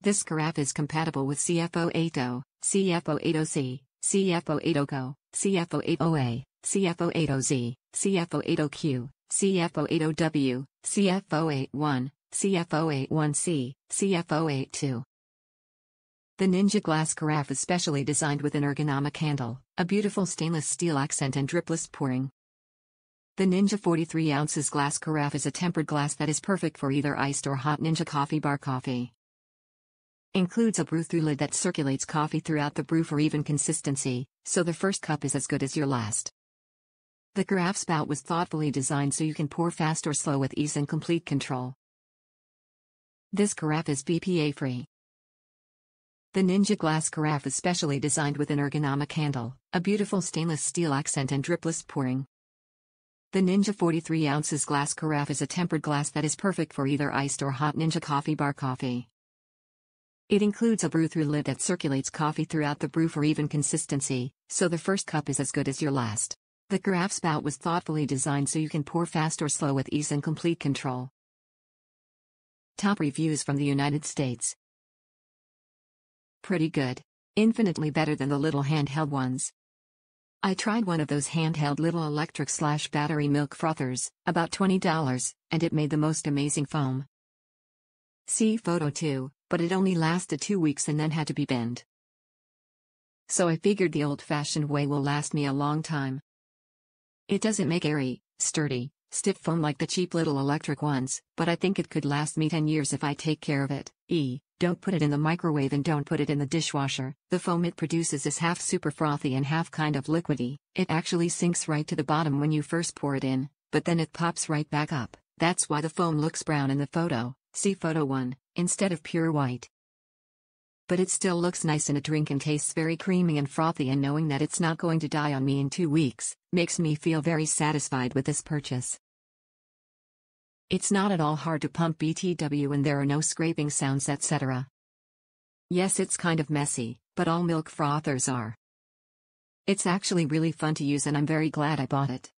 This carafe is compatible with CF080, CF080C, CF080GO, CF080A, CF080Z, CF080Q, CF080W, CF081, CF081C, CF082. The Ninja Glass Carafe is specially designed with an ergonomic handle, a beautiful stainless steel accent and dripless pouring. The Ninja 43 ounces glass carafe is a tempered glass that is perfect for either iced or hot Ninja coffee bar coffee. Includes a brew-through lid that circulates coffee throughout the brew for even consistency, so the first cup is as good as your last. The carafe spout was thoughtfully designed so you can pour fast or slow with ease and complete control. This carafe is BPA-free. The Ninja Glass Carafe is specially designed with an ergonomic handle, a beautiful stainless steel accent and dripless pouring. The Ninja 43 ounces glass carafe is a tempered glass that is perfect for either iced or hot Ninja coffee bar coffee. It includes a brew-through lid that circulates coffee throughout the brew for even consistency, so the first cup is as good as your last. The carafe spout was thoughtfully designed so you can pour fast or slow with ease and complete control. Top reviews from the United States. Pretty good. Infinitely better than the little handheld ones. I tried one of those handheld little electric slash battery milk frothers, about $20, and it made the most amazing foam. See photo 2 but it only lasted two weeks and then had to be binned. So I figured the old-fashioned way will last me a long time. It doesn't make airy, sturdy, stiff foam like the cheap little electric ones, but I think it could last me 10 years if I take care of it. E. Don't put it in the microwave and don't put it in the dishwasher. The foam it produces is half super frothy and half kind of liquidy. It actually sinks right to the bottom when you first pour it in, but then it pops right back up. That's why the foam looks brown in the photo. See photo 1 instead of pure white. But it still looks nice in a drink and tastes very creamy and frothy and knowing that it's not going to die on me in two weeks, makes me feel very satisfied with this purchase. It's not at all hard to pump BTW and there are no scraping sounds etc. Yes it's kind of messy, but all milk frothers are. It's actually really fun to use and I'm very glad I bought it.